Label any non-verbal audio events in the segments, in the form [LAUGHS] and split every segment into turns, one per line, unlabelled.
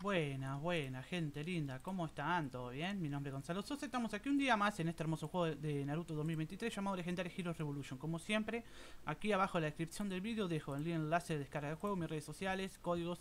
Buenas, buenas, gente linda, ¿cómo están? ¿Todo bien? Mi nombre es Gonzalo Sosa, estamos aquí un día más en este hermoso juego de Naruto 2023 llamado Legendary Heroes Revolution. Como siempre, aquí abajo en la descripción del vídeo dejo el enlace de descarga del juego, mis redes sociales, códigos,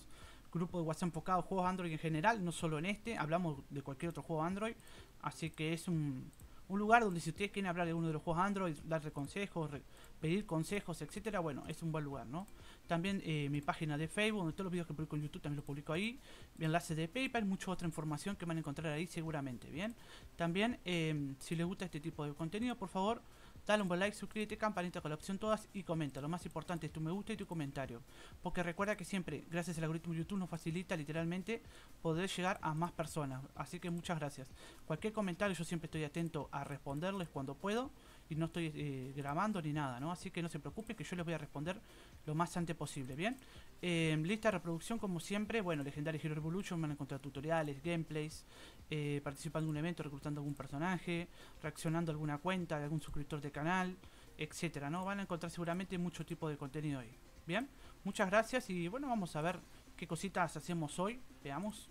grupo de WhatsApp enfocado, juegos Android en general, no solo en este, hablamos de cualquier otro juego Android, así que es un, un lugar donde si ustedes quieren hablar de uno de los juegos Android, darle consejos, pedir consejos, etcétera, bueno, es un buen lugar, ¿no? También eh, mi página de Facebook, donde todos los vídeos que publico en YouTube también los publico ahí. Mi enlace de PayPal, mucha otra información que van a encontrar ahí seguramente, ¿bien? También, eh, si les gusta este tipo de contenido, por favor, dale un buen like, suscríbete, campanita con la opción todas y comenta. Lo más importante es tu me gusta y tu comentario. Porque recuerda que siempre, gracias al algoritmo de YouTube, nos facilita literalmente poder llegar a más personas. Así que muchas gracias. Cualquier comentario yo siempre estoy atento a responderles cuando puedo y no estoy eh, grabando ni nada, ¿no? Así que no se preocupen que yo les voy a responder lo más antes posible, ¿bien? Eh, lista de reproducción, como siempre, bueno, Legendary Hero Revolution, van a encontrar tutoriales, gameplays, eh, participando en un evento, reclutando algún personaje, reaccionando a alguna cuenta de algún suscriptor de canal, etcétera, ¿no? Van a encontrar seguramente mucho tipo de contenido ahí, ¿bien? Muchas gracias y bueno, vamos a ver qué cositas hacemos hoy, veamos.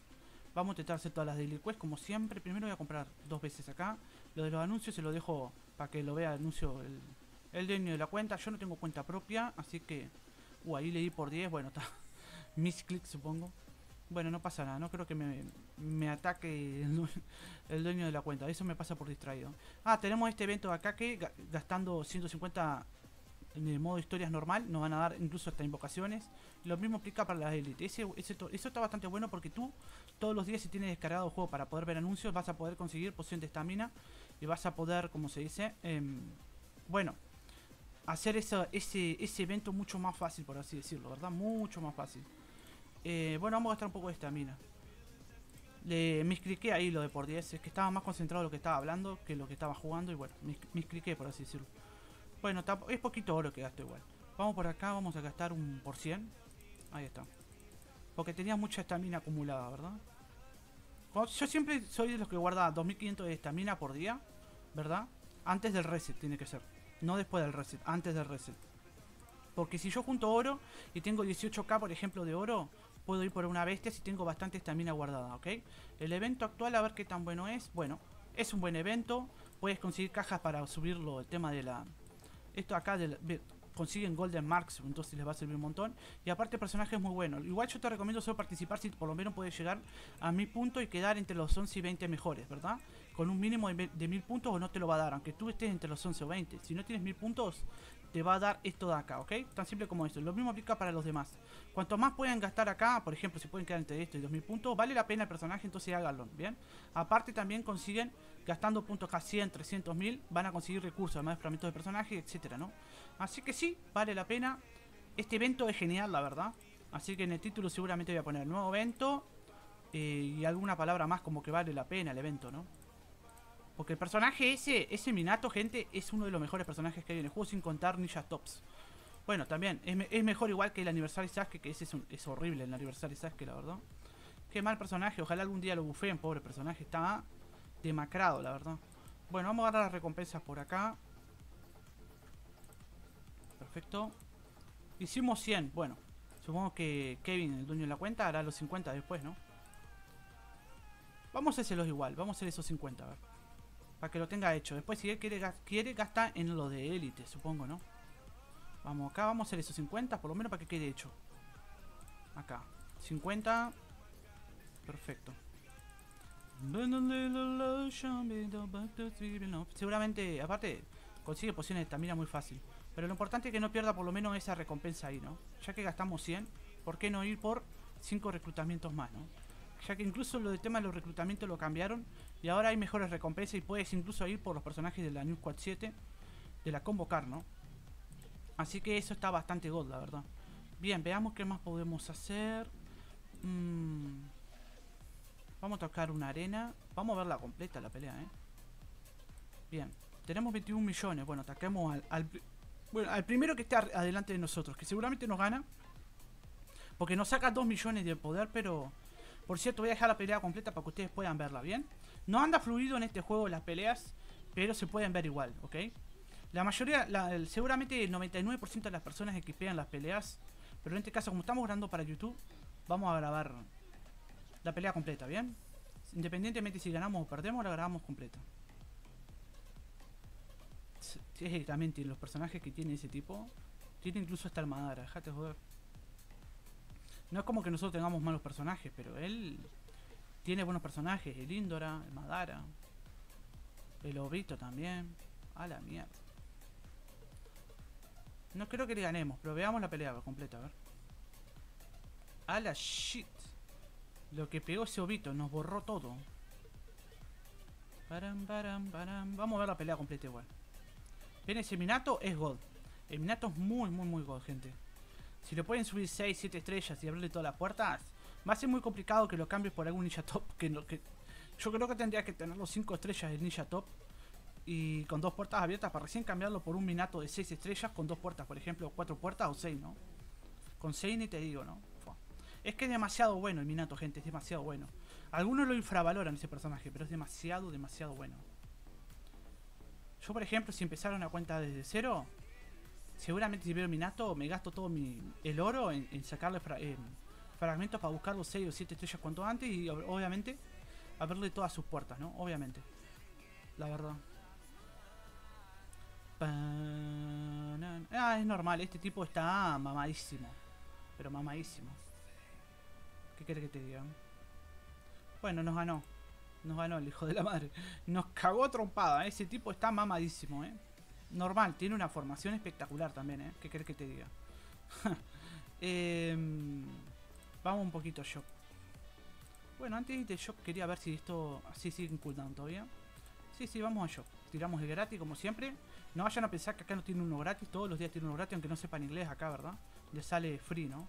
Vamos a intentar hacer todas las daily como siempre. Primero voy a comprar dos veces acá. Lo de los anuncios se lo dejo para que lo vea el anuncio el dueño de la cuenta. Yo no tengo cuenta propia, así que... Uh, ahí le di por 10, bueno, está... [LAUGHS] Misclick supongo. Bueno, no pasa nada, no creo que me, ataque el, dueño de la cuenta. Eso me pasa por distraído. Ah, tenemos este evento acá que gastando 150 en el modo historias normal nos van a dar incluso hasta invocaciones. Lo mismo aplica para las élite. Ese, eso está bastante bueno porque tú todos los días si tienes descargado el juego para poder ver anuncios vas a poder conseguir poción de estamina y vas a poder, como se dice, em, bueno, hacer ese, ese evento mucho más fácil, por así decirlo, ¿verdad? Mucho más fácil. Eh, bueno, vamos a gastar un poco de estamina. Le miscliqué ahí lo de por 10, es que estaba más concentrado en lo que estaba hablando que lo que estaba jugando y bueno, miscliqué por así decirlo. Bueno, es poquito oro que gasto igual. Vamos por acá, vamos a gastar un por 100. Ahí está. Porque tenía mucha estamina acumulada, ¿verdad? Yo siempre soy de los que guarda 2500 de estamina por día, ¿verdad? Antes del reset tiene que ser. No después del reset, antes del reset. Porque si yo junto oro y tengo 18k, por ejemplo, de oro, puedo ir por una bestia si tengo bastante estamina guardada, ¿ok? El evento actual, a ver qué tan bueno es. Bueno, es un buen evento. Puedes conseguir cajas para subirlo, el tema de la esto acá consiguen Golden Marks, entonces les va a servir un montón. Y aparte el personaje es muy bueno. Igual yo te recomiendo solo participar si por lo menos puedes llegar a mi punto y quedar entre los 11 y 20 mejores, ¿verdad? Con un mínimo de, mil puntos o no te lo va a dar, aunque tú estés entre los 11 o 20. Si no tienes mil puntos, te va a dar esto de acá, ¿ok? Tan simple como esto. Lo mismo aplica para los demás. Cuanto más puedan gastar acá, por ejemplo, si pueden quedar entre esto y 2000 puntos, vale la pena el personaje, entonces háganlo, ¿bien? Aparte también consiguen, gastando puntos acá 100, 300 mil, van a conseguir recursos, además de fragmentos de personaje, etcétera, ¿no? Así que sí, vale la pena. Este evento es genial, la verdad. Así que en el título seguramente voy a poner nuevo evento eh, y alguna palabra más como que vale la pena el evento, ¿no? Porque el personaje ese, ese Minato, gente, es uno de los mejores personajes que hay en el juego sin contar Ninja Tops. Bueno, también, es, mejor igual que el Aniversario Sasuke, que ese es, horrible el Aniversario Sasuke, la verdad. Qué mal personaje, ojalá algún día lo bufeen, pobre personaje, está demacrado, la verdad. Bueno, vamos a dar las recompensas por acá. Perfecto. Hicimos 100, bueno. Supongo que Kevin, el dueño de la cuenta, hará los 50 después, ¿no? Vamos a hacerlos igual, vamos a hacer esos 50, a ver. Para que lo tenga hecho. Después si él quiere, quiere gastar en lo de élite, supongo, ¿no? Vamos acá, vamos a hacer esos 50, por lo menos para que quede hecho. Acá. 50. Perfecto. Seguramente, aparte, consigue pociones de estamina muy fácil. Pero lo importante es que no pierda por lo menos esa recompensa ahí, ¿no? Ya que gastamos 100, ¿por qué no ir por 5 reclutamientos más, ¿no? Ya que incluso lo del tema de los reclutamientos lo cambiaron y ahora hay mejores recompensas y puedes incluso ir por los personajes de la New Squad 7 de la convocar, ¿no? Así que eso está bastante god, la verdad. Bien, veamos qué más podemos hacer. Mm. Vamos a tocar una arena. Vamos a verla completa la pelea, ¿eh? Bien, tenemos 21 millones. Bueno, ataquemos al, bueno, al primero que esté adelante de nosotros, que seguramente nos gana. Porque nos saca 2 millones de poder, pero por cierto, voy a dejar la pelea completa para que ustedes puedan verla, ¿bien? No anda fluido en este juego las peleas, pero se pueden ver igual, ¿ok? La mayoría, seguramente el 99% de las personas equipean las peleas, pero en este caso, como estamos grabando para YouTube, vamos a grabar la pelea completa, ¿bien? Independientemente si ganamos o perdemos, la grabamos completa. También tiene los personajes que tiene ese tipo. Tiene incluso hasta el Madara, déjate joder. No es como que nosotros tengamos malos personajes, pero él tiene buenos personajes. El Indora, el Madara, el Obito también. A la mierda. No creo que le ganemos, pero veamos la pelea completa, a ver. A la shit. Lo que pegó ese Obito, nos borró todo. Vamos a ver la pelea completa igual. Ven, ese Minato es God. El Minato es muy, muy, muy God, gente. Si le pueden subir 6, 7 estrellas y abrirle todas las puertas, va a ser muy complicado que lo cambies por algún Ninja Top. [LAUGHS] Que, que Yo creo que tendría que tener los 5 estrellas del Ninja Top. Y con dos puertas abiertas para recién cambiarlo por un Minato de 6 estrellas con dos puertas, por ejemplo, 4 puertas o 6, ¿no? Con 6 ni te digo, ¿no? Es que es demasiado bueno el Minato, gente, es demasiado bueno. Algunos lo infravaloran ese personaje, pero es demasiado, demasiado bueno. Yo, por ejemplo, si empezara una cuenta desde cero, seguramente si veo Minato, me gasto todo mi, el oro en, sacarle fragmentos para buscar los 6 o 7 estrellas cuanto antes y obviamente abrirle todas sus puertas, ¿no? Obviamente. La verdad. Ah, es normal, este tipo está mamadísimo. Pero mamadísimo. ¿Qué quieres que te diga? Bueno, nos ganó. Nos ganó el hijo de la madre. Nos cagó trompada. ¿eh? Ese tipo está mamadísimo, ¿eh? Normal, tiene una formación espectacular también, ¿eh? ¿Qué querés que te diga? [LAUGHS] Em, vamos un poquito shop. Bueno, antes de shop quería ver si esto así sigue en todavía. Sí, sí, vamos a shop. Tiramos el gratis como siempre. No vayan a pensar que acá no tiene uno gratis. Todos los días tiene uno gratis, aunque no sepan inglés acá, ¿verdad? Le sale free, ¿no?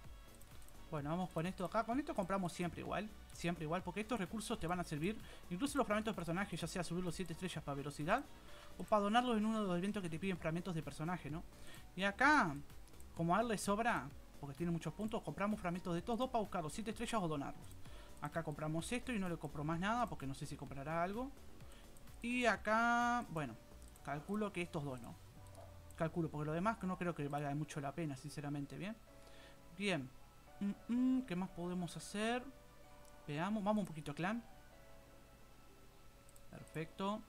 Bueno, vamos con esto acá. Con esto compramos siempre igual. Siempre igual. Porque estos recursos te van a servir. Incluso los fragmentos de personaje. Ya sea subir los 7 estrellas para velocidad. O para donarlos en uno de los eventos que te piden fragmentos de personaje, ¿no? Y acá, como a él le sobra. Porque tiene muchos puntos. Compramos fragmentos de estos dos para buscar los 7 estrellas o donarlos. Acá compramos esto y no le compro más nada. Porque no sé si comprará algo. Y acá, bueno. Calculo que estos dos no. Calculo, porque lo demás no creo que valga mucho la pena, sinceramente, ¿bien? Bien. Mm, mm, ¿Qué más podemos hacer? Veamos, vamos un poquito a clan. Perfecto.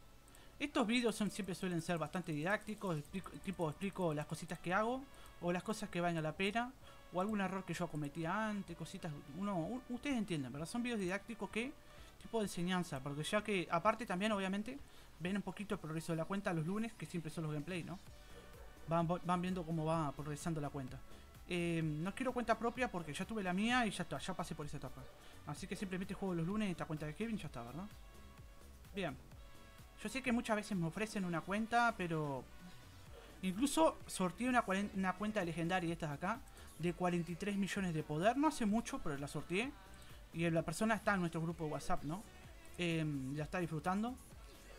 Estos vídeos siempre suelen ser bastante didácticos, tipo explico las cositas que hago, o las cosas que valgan la pena, o algún error que yo cometí antes, cositas, uno, ustedes entienden, ¿verdad? Son vídeos didácticos que, tipo de enseñanza, porque ya que, aparte también, obviamente, ven un poquito el progreso de la cuenta los lunes, que siempre son los gameplay, ¿no? Van, van viendo cómo va progresando la cuenta. Eh, no quiero cuenta propia porque ya tuve la mía y ya está, ya pasé por esa etapa. Así que simplemente juego los lunes esta cuenta de Kevin y ya está, ¿verdad? Bien. Yo sé que muchas veces me ofrecen una cuenta, pero... Incluso sorteé una, una cuenta legendaria, estas de acá, de 43 millones de poder. No hace mucho, pero la sorteé. Y la persona está en nuestro grupo de WhatsApp, ¿no? Eh, ya está disfrutando.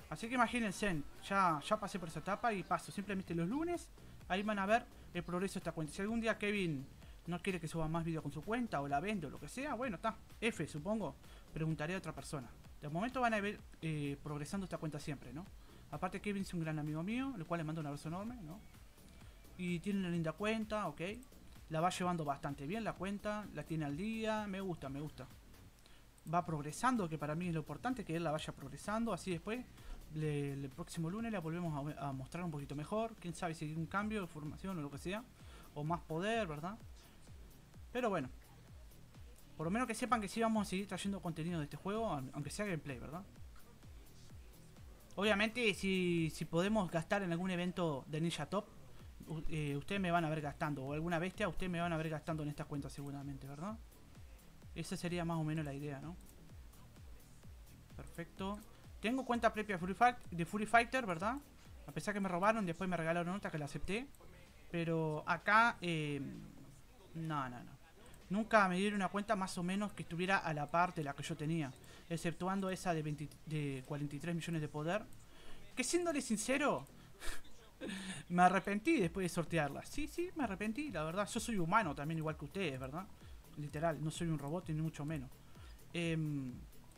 Así que imagínense, ya, ya pasé por esa etapa y paso simplemente los lunes. Ahí van a ver el progreso de esta cuenta. Si algún día Kevin no quiere que suba más vídeos con su cuenta o la vende o lo que sea, bueno, está. F, supongo. Preguntaré a otra persona. De momento van a ver eh, progresando esta cuenta siempre, ¿no? Aparte Kevin es un gran amigo mío, el cual le mando un abrazo enorme, ¿no? Y tiene una linda cuenta, ok. La va llevando bastante bien la cuenta, la tiene al día, me gusta, me gusta. Va progresando, que para mí es lo importante, que él la vaya progresando, así después el próximo lunes la volvemos a, mostrar un poquito mejor. Quién sabe si hay un cambio de formación o lo que sea. O más poder, ¿verdad? Pero bueno. Por lo menos que sepan que sí vamos a seguir trayendo contenido de este juego, aunque sea gameplay, ¿verdad? Obviamente, si, si podemos gastar en algún evento de Ninja Top, eh, ustedes me van a ver gastando. O alguna bestia, ustedes me van a ver gastando en esta cuenta seguramente, ¿verdad? Esa sería más o menos la idea, ¿no? Perfecto. Tengo cuenta propia de Fury, Fighter, ¿verdad? A pesar que me robaron, después me regalaron otra que la acepté. Pero acá, eh, no, no, no. Nunca me dieron una cuenta más o menos que estuviera a la par de la que yo tenía. Exceptuando esa de, de 43 millones de poder. Que siéndole sincero, [LAUGHS] me arrepentí después de sortearla. Sí, sí, me arrepentí, la verdad. Yo soy humano también, igual que ustedes, ¿verdad? Literal, no soy un robot ni mucho menos. Eh,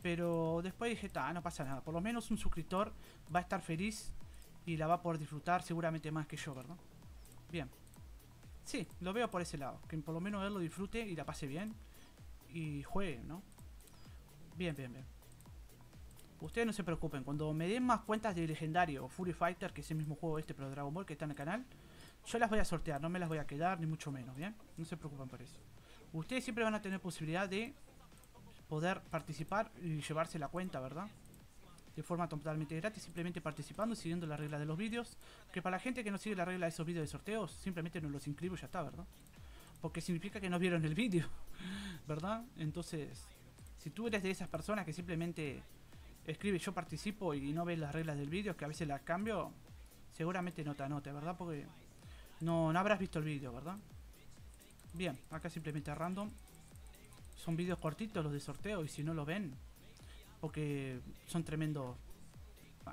pero después dije, ta, no pasa nada. Por lo menos un suscriptor va a estar feliz y la va a poder disfrutar seguramente más que yo, ¿verdad? Bien. Sí, lo veo por ese lado. Que por lo menos él lo disfrute y la pase bien. Y juegue, ¿no? Bien, bien, bien. Ustedes no se preocupen, cuando me den más cuentas de Legendario o Fury Fighter, que es el mismo juego este, pero Dragon Ball que está en el canal, yo las voy a sortear, no me las voy a quedar, ni mucho menos, ¿bien? No se preocupen por eso. Ustedes siempre van a tener posibilidad de poder participar y llevarse la cuenta, ¿verdad? De forma totalmente gratis, simplemente participando y siguiendo las reglas de los vídeos. Que para la gente que no sigue la regla de esos vídeos de sorteos, simplemente no los inscribo y ya está, ¿verdad? Porque significa que no vieron el vídeo, [LAUGHS] ¿verdad? Entonces, si tú eres de esas personas que simplemente escribe yo participo y no ves las reglas del vídeo, que a veces las cambio, seguramente no te anote, ¿verdad? Porque no, no habrás visto el vídeo, ¿verdad? Bien, acá simplemente random. Son vídeos cortitos los de sorteo y si no lo ven, porque son tremendos...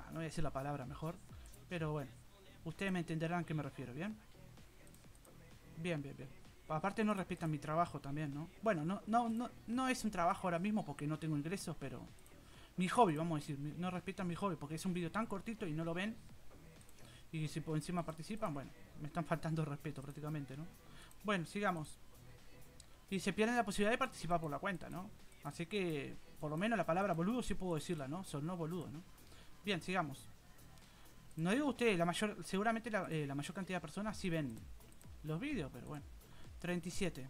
no voy a decir la palabra mejor, pero bueno, ustedes me entenderán a qué me refiero, ¿bien? Bien, bien, bien. Aparte no respetan mi trabajo también, ¿no? Bueno, no, no, no, no es un trabajo ahora mismo porque no tengo ingresos, pero mi hobby, vamos a decir. No respetan mi hobby porque es un vídeo tan cortito y no lo ven. Y si por encima participan, bueno, me están [LAUGHS] faltando respeto prácticamente, ¿no? Bueno, sigamos. Y se pierden la posibilidad de participar por la cuenta, ¿no? Así que, por lo menos la palabra boludo sí puedo decirla, ¿no? Son no boludo, ¿no? Bien, sigamos. No digo usted, la mayor, seguramente la, eh, la mayor cantidad de personas sí ven los vídeos, pero bueno. 37.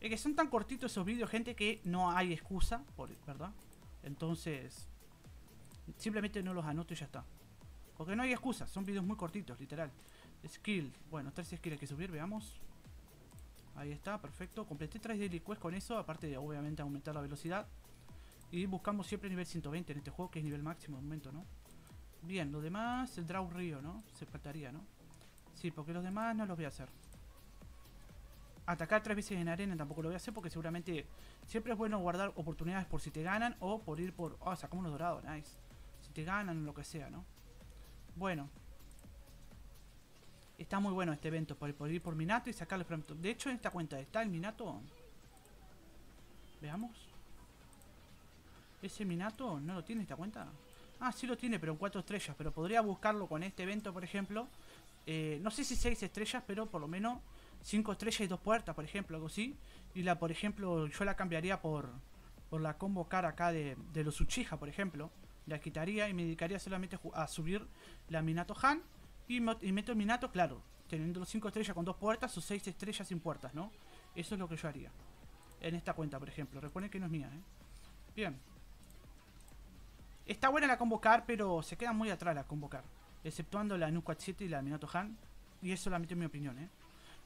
Es que son tan cortitos esos vídeos, gente, que no hay excusa, por, ¿verdad? Entonces, simplemente no los anoto y ya está. Porque no hay excusas, son vídeos muy cortitos, literal. Skill, bueno, tres skills hay que subir, veamos. Ahí está, perfecto. Completé tres daily quests con eso, aparte de obviamente aumentar la velocidad. Y buscamos siempre nivel 120 en este juego, que es nivel máximo de momento, ¿no? Bien, lo demás, el Draw Río, ¿no? Se faltaría, ¿no? Sí, porque los demás no los voy a hacer. Atacar tres veces en arena tampoco lo voy a hacer porque seguramente siempre es bueno guardar oportunidades por si te ganan o por ir por... Oh, sacamos uno dorado, nice. Si te ganan lo que sea, ¿no? Bueno. Está muy bueno este evento por, por ir por Minato y sacarle... De hecho, en esta cuenta está el Minato. Veamos. ¿Ese Minato no lo tiene esta cuenta? Ah, sí lo tiene, pero en cuatro estrellas. Pero podría buscarlo con este evento, por ejemplo. Eh, no sé si seis estrellas, pero por lo menos 5 estrellas y dos puertas, por ejemplo, algo así. Y la, por ejemplo, yo la cambiaría por, por la combo cara acá de, de los Uchiha, por ejemplo. La quitaría y me dedicaría solamente a subir la Minato Han. Y, meto el Minato, claro, teniendo los 5 estrellas con dos puertas o 6 estrellas sin puertas, ¿no? Eso es lo que yo haría. En esta cuenta, por ejemplo. Recuerden que no es mía, ¿eh? Bien. Está buena la convocar, pero se queda muy atrás la convocar. Exceptuando la Nuka 7 y la Minato Han. Y eso solamente es mi opinión, ¿eh?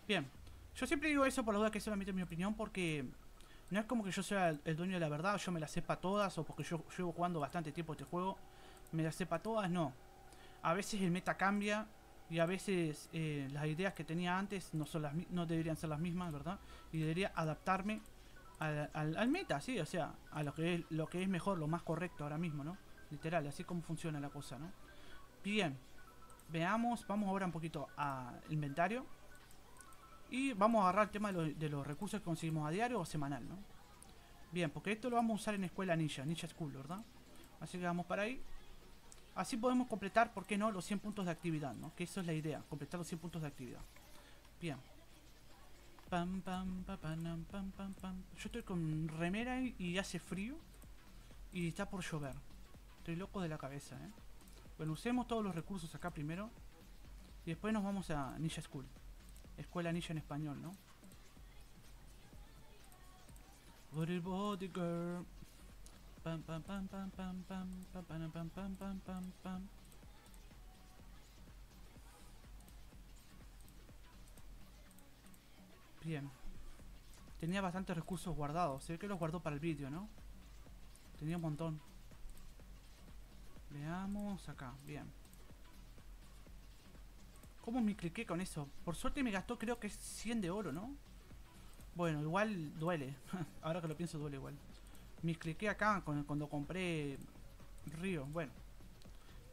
Bien. Yo siempre digo eso por la duda que solamente es mi opinión porque no es como que yo sea el, dueño de la verdad yo me la sepa todas o porque yo llevo jugando bastante tiempo este juego, me la sepa todas, no. A veces el meta cambia y a veces eh, las ideas que tenía antes no, son las, no deberían ser las mismas, ¿verdad? Y debería adaptarme al, al, meta, sí, o sea, a lo que, es, lo que es mejor, lo más correcto ahora mismo, ¿no? Literal, así como funciona la cosa, ¿no? Bien, veamos, vamos ahora un poquito al inventario. Y vamos a agarrar el tema de los, recursos que conseguimos a diario o semanal, ¿no? Bien, porque esto lo vamos a usar en escuela ninja, ninja school, ¿verdad? Así que vamos para ahí. Así podemos completar, ¿por qué no? Los 100 puntos de actividad, ¿no? Que eso es la idea, completar los 100 puntos de actividad. Bien. Pam, pam, pam, pam, pam, pam. Yo estoy con remera y hace frío. Y está por llover. Estoy loco de la cabeza, ¿eh? Bueno, usemos todos los recursos acá primero. Y después nos vamos a Ninja School. Escuela Ninja en español, ¿no? body. Bien. Tenía bastantes recursos guardados. Se ve que los guardó para el vídeo, ¿no? Tenía un montón. Veamos acá. Bien. ¿Cómo me cliqué con eso? Por suerte me gastó creo que es 100 de oro, ¿no? Bueno, igual duele. Ahora que lo pienso duele igual. Me cliqué acá cuando compré Río. Bueno.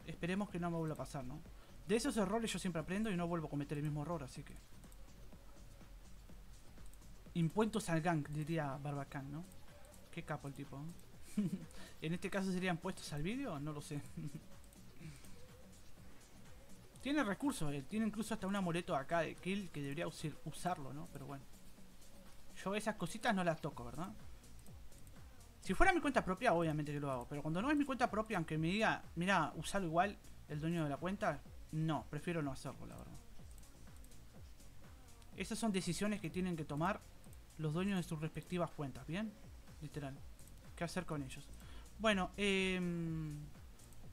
Esperemos que no me vuelva a pasar, ¿no? De esos errores yo siempre aprendo y no vuelvo a cometer el mismo error, así que... Impuestos al gang, diría Barbacán, ¿no? Qué capo el tipo. [LAUGHS] en este caso serían puestos al vídeo, no lo sé. [LAUGHS] Tiene recursos, eh. tiene incluso hasta un amuleto acá de kill que debería usarlo, ¿no? Pero bueno. Yo esas cositas no las toco, ¿verdad? Si fuera mi cuenta propia, obviamente que lo hago. Pero cuando no es mi cuenta propia, aunque me diga, mira, usalo igual el dueño de la cuenta, no, prefiero no hacerlo, la verdad. Esas son decisiones que tienen que tomar los dueños de sus respectivas cuentas, ¿bien? Literal. ¿Qué hacer con ellos? Bueno, eh...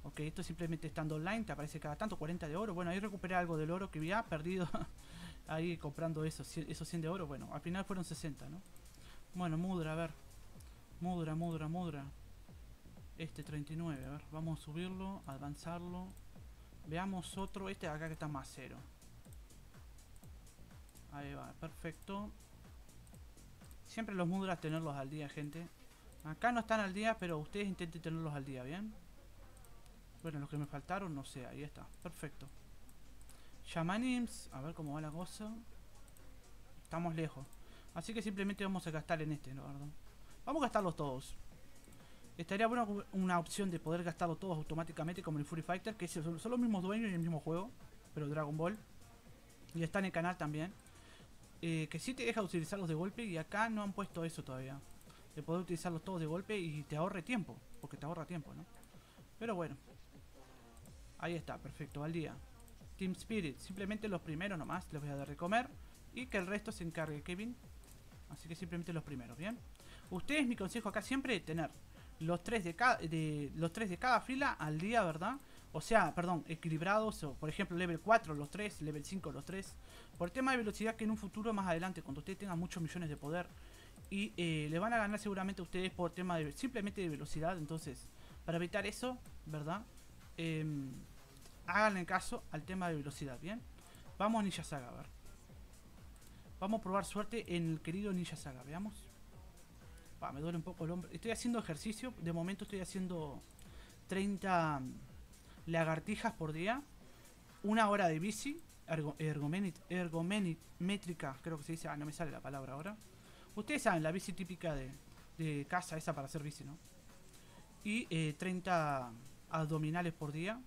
Ok, esto simplemente estando online, te aparece cada tanto 40 de oro. Bueno, ahí recuperé algo del oro que había perdido [LAUGHS] ahí comprando esos, esos 100 de oro. Bueno, al final fueron 60, ¿no? Bueno, mudra, a ver. Mudra, mudra, mudra. Este 39, a ver, vamos a subirlo, avanzarlo. Veamos otro, este de acá que está más cero. Ahí va, perfecto. Siempre los mudras tenerlos al día, gente. Acá no están al día, pero ustedes intenten tenerlos al día, ¿bien? Bueno, los que me faltaron, no sé, ahí está, perfecto. Shamanims, a ver cómo va la cosa. Estamos lejos. Así que simplemente vamos a gastar en este, ¿no? Vamos a gastarlos todos. Estaría bueno una opción de poder gastarlos todos automáticamente como en Fury Fighter, que son los mismos dueños y el mismo juego, pero Dragon Ball. Y está en el canal también. Eh, que sí te deja utilizarlos de golpe y acá no han puesto eso todavía. De poder utilizarlos todos de golpe y te ahorre tiempo, porque te ahorra tiempo, ¿no? Pero bueno. Ahí está, perfecto, al día. Team Spirit, simplemente los primeros nomás les voy a dar de comer. Y que el resto se encargue Kevin. Así que simplemente los primeros, ¿bien? Ustedes, mi consejo acá siempre tener los tres de cada, de, los tres de cada fila al día, ¿verdad? O sea, perdón, equilibrados, o por ejemplo level 4 los 3, level 5 los 3. Por el tema de velocidad que en un futuro más adelante, cuando ustedes tengan muchos millones de poder, y eh, le van a ganar seguramente a ustedes por tema de simplemente de velocidad, entonces, para evitar eso, ¿verdad? Eh, háganle caso al tema de velocidad, ¿bien? Vamos a Ninja Saga, a ver. Vamos a probar suerte en el querido Ninja Saga, veamos. Me duele un poco el hombro. Estoy haciendo ejercicio, de momento estoy haciendo 30 lagartijas por día. Una hora de bici, ergo, creo que se dice. Ah, no me sale la palabra ahora. Ustedes saben, la bici típica de, de casa, esa para hacer bici, ¿no? Y 30 eh, abdominales por día.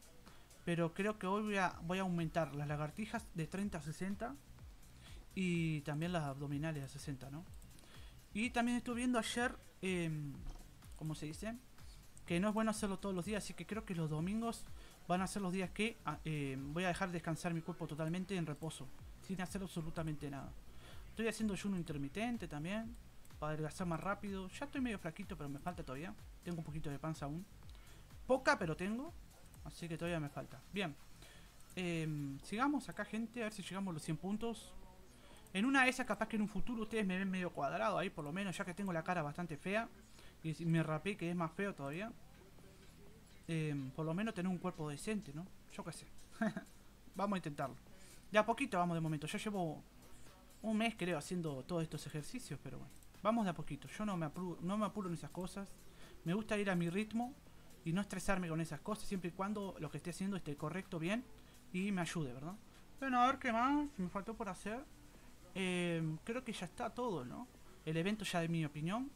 Pero creo que hoy voy a, voy a aumentar las lagartijas de 30 a 60. Y también las abdominales a 60, ¿no? Y también estuve viendo ayer, eh, ¿cómo se dice? Que no es bueno hacerlo todos los días, así que creo que los domingos van a ser los días que ah, eh, voy a dejar descansar mi cuerpo totalmente en reposo, sin hacer absolutamente nada. Estoy haciendo ayuno intermitente también, para adelgazar más rápido. Ya estoy medio flaquito, pero me falta todavía. Tengo un poquito de panza aún. Poca, pero tengo. Así que todavía me falta. Bien. Em, sigamos acá, gente. A ver si llegamos a los 100 puntos. En una de esas, capaz que en un futuro ustedes me ven medio cuadrado ahí, por lo menos, ya que tengo la cara bastante fea. Y me rapé, que es más feo todavía. Em, por lo menos tener un cuerpo decente, ¿no? Yo qué sé. [LAUGHS] vamos a intentarlo. De a poquito vamos de momento. Ya llevo un mes, creo, haciendo todos estos ejercicios, pero bueno. Vamos de a poquito. Yo no me apuro, no me apuro en esas cosas. Me gusta ir a mi ritmo y no estresarme con esas cosas siempre y cuando lo que esté haciendo esté correcto, bien y me ayude, ¿verdad? Bueno, a ver qué más me faltó por hacer. Em, creo que ya está todo, ¿no? El evento ya de mi opinión.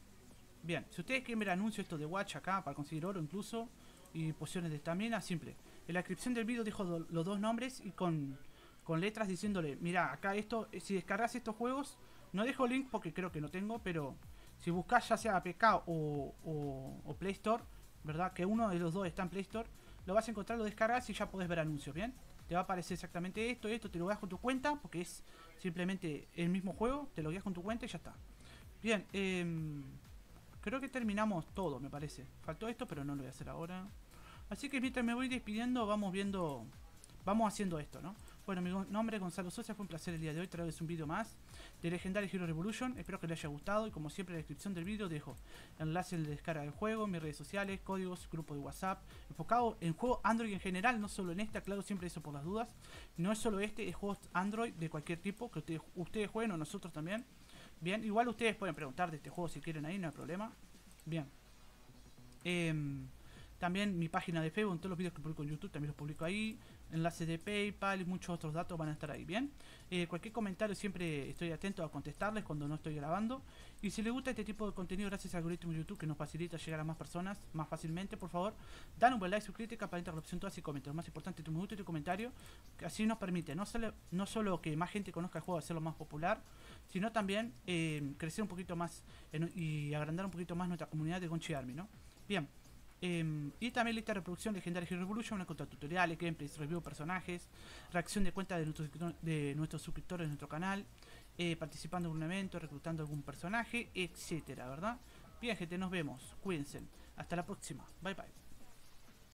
Bien, si ustedes quieren ver anuncio esto de Watch acá para conseguir oro incluso y pociones de estamina, simple. En la descripción del vídeo dejo los dos nombres y con, con letras diciéndole, mira, acá esto, si descargas estos juegos, no dejo link porque creo que no tengo, pero si buscas ya sea APK o, Play Store, ¿verdad? Que uno de los dos está en Play Store, lo vas a encontrar, lo descargas y ya puedes ver anuncios, ¿bien? Te va a aparecer exactamente esto, esto, te lo vas con tu cuenta, porque es simplemente el mismo juego, te lo guías con tu cuenta y ya está. Bien, eh, creo que terminamos todo, me parece. Faltó esto, pero no lo voy a hacer ahora. Así que mientras me voy despidiendo, vamos viendo, vamos haciendo esto, ¿no? Bueno, mi nombre es Gonzalo Sosa, fue un placer el día de hoy traerles un vídeo más de Legendary Hero Revolution. Espero que les haya gustado y como siempre en la descripción del vídeo dejo enlace de descarga del juego, mis redes sociales, códigos, grupo de WhatsApp, enfocado en juego Android en general, no solo en este, claro siempre eso por las dudas. No es solo este, es juegos Android de cualquier tipo que ustedes, jueguen o nosotros también. Bien, igual ustedes pueden preguntar de este juego si quieren ahí, no hay problema. Bien. Eh, también mi página de Facebook, todos los vídeos que publico en YouTube también los publico ahí. Enlace de PayPal y muchos otros datos van a estar ahí, ¿bien? Eh, cualquier comentario siempre estoy atento a contestarles cuando no estoy grabando. Y si les gusta este tipo de contenido, gracias al algoritmo YouTube que nos facilita llegar a más personas más fácilmente, por favor, dan un buen like, su crítica para interrupción, todas y comentarios. Lo más importante, tu me gusta y tu comentario, que así nos permite no solo, no solo que más gente conozca el juego, hacerlo más popular, sino también eh, crecer un poquito más y agrandar un poquito más nuestra comunidad de Gonchi Army, ¿no? Bien. Em, y también lista de reproducción Legendary Hero Revolution, una cuenta tutoriales, gameplays, review personajes, reacción de cuenta de nuestros, de nuestros suscriptores de nuestro canal, eh, participando en un evento, reclutando algún personaje, etcétera, ¿verdad? Bien, gente, nos vemos. Cuídense. Hasta la próxima. Bye bye.